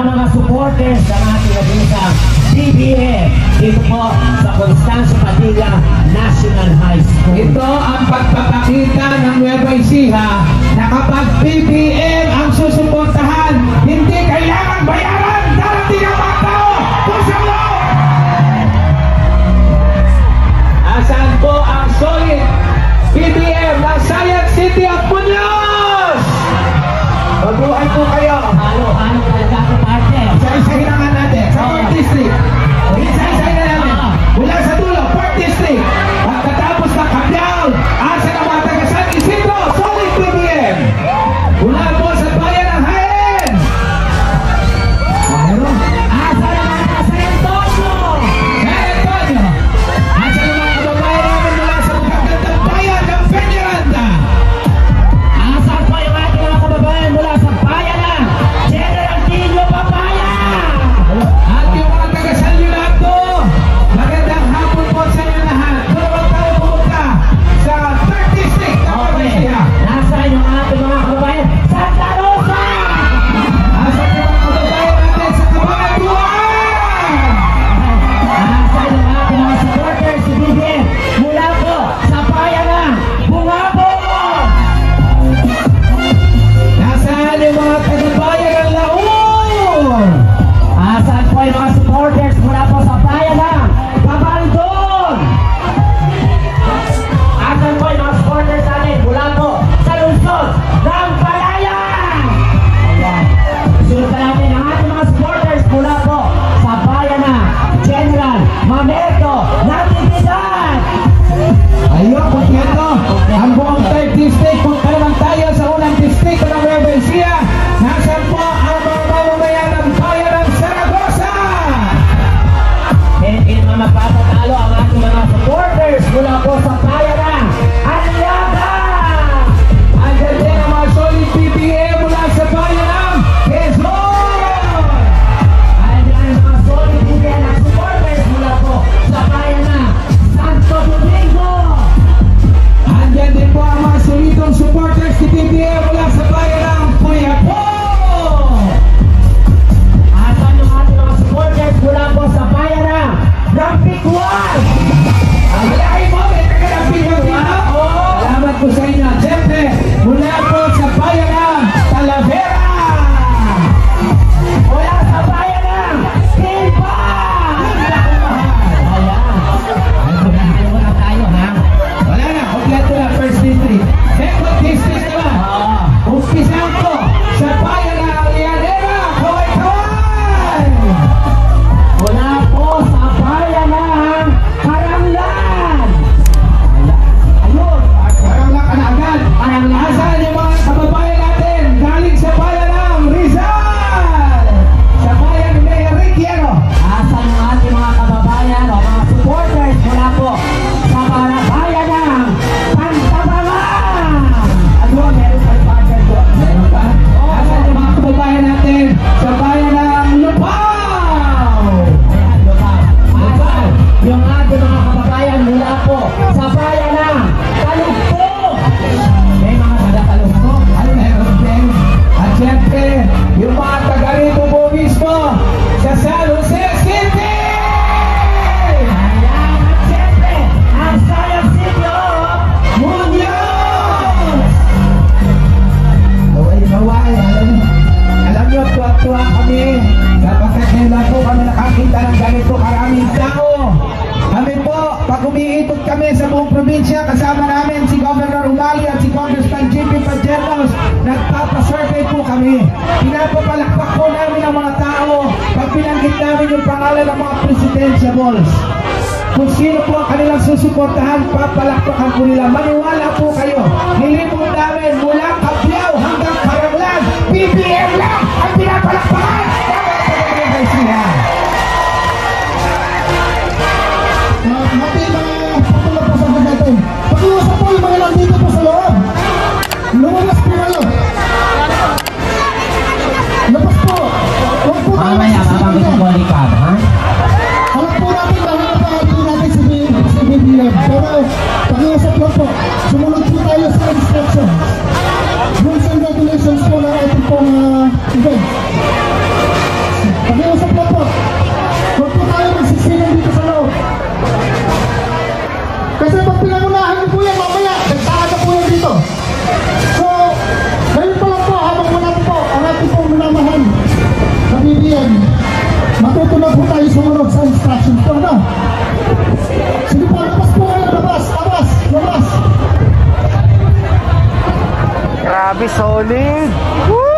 ang mga supporters ng ating nabisang BBM dito po sa Constanza Padilla National High School. Ito ang pagpapakita ng Nueva Ecija na kapag BBM at umiikot kami sa buong probinsya. Kasama namin si Governor Ugali at si Congressman J.P. Pajeros. Nagpapasurvey po kami. Pinapapalakpak po namin ang mga tao pag binanggit namin yung pangalan ng mga presidentiables. Kung sino po ang kanilang susuportahan, papalakpakan po nila. Maniwala po kayo. Nilipot namin mula Kapi sumunod sa instructions po, no? Sige po, labas po kayo, labas, labas, labas. Grabe, solid! Woo!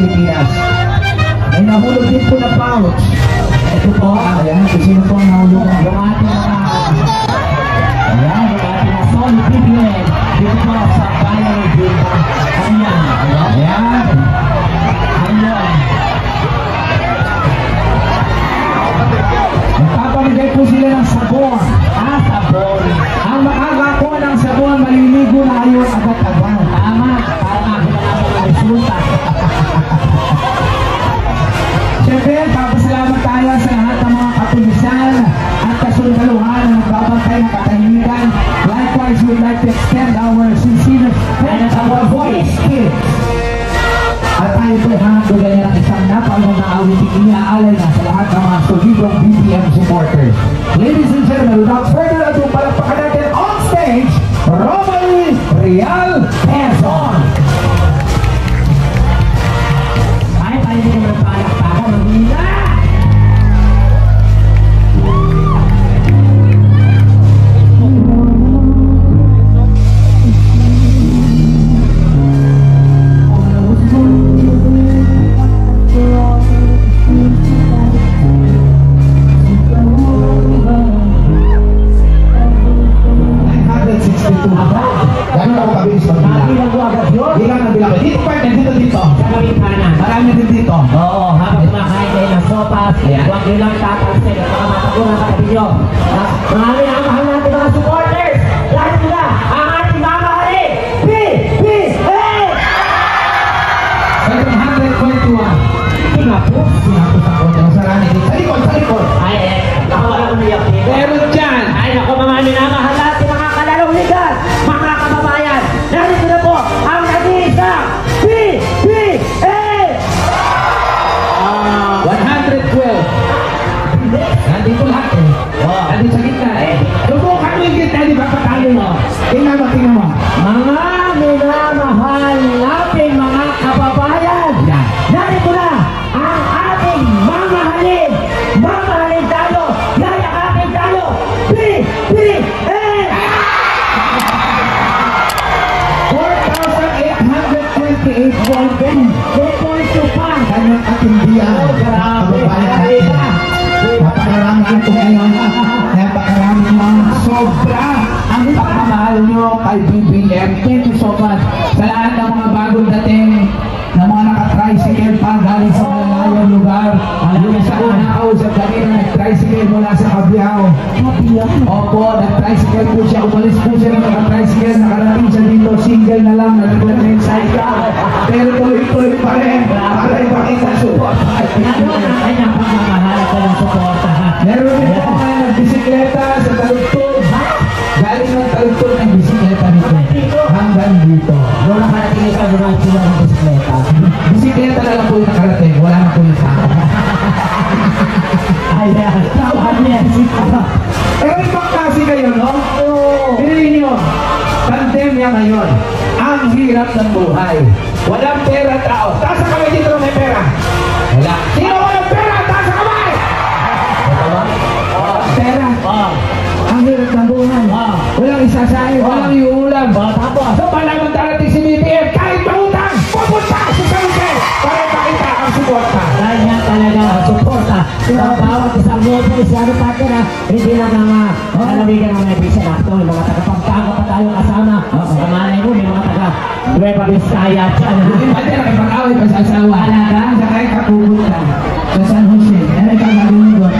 Pilipinas. May nahulog din po na pouch. Ito po, ayan, kung sino po ang We'd like to extend our sincere thanks to our voice kids. At tayo po hahagdagan niya ng isang napagong na awiting inaalay na sa lahat ng mga solidong BPM supporters. Ladies and gentlemen, without further ado, palakpakan natin on stage, Romalie Real Quezon. Katindihan. Kababayan. Napakarami ito ngayon. Napakarami mga sobra ang pagmamahal nyo kay BBM. Thank you so much sa lahat ng mga bagong dating na mga naka-tricycle pa galing sa malayong lugar. Yung isa ko nakausap kanina nag-tricycle mula sa Cabiao. Opo, nag-tricycle po siya. Umalis po siya ng naka-tricycle. Nakarating siya dito. Single na lang. Nag-tricycle cycle. Pero tuloy-tuloy pa rin. Para ipakita support. Ano ang kanyang pagmamahal ang hirap ng buhay. Walang pera tao. Taas ang dito may pera. Wala. Sino walang pera? Taas ang! Walang ah. pera. Ah. Ang hirap ng buhay. Ah. Walang isasahin. Walang iulam. Tapos. So palaman darating si BBM. Kahit mautang, pupunta sa Sanchez para pakita ang suporta. Kanya talaga ang suporta. Pero bawat isang grupo, isang patera, hindi lang mga kalamigan ng mga ibisan ako, mga tagapagtago Gue pakai sayap. Jadi tadi anak perkawin pas asawa. Anak kan saya kakubutan. Kesan Hussein. Ini kan lagi buat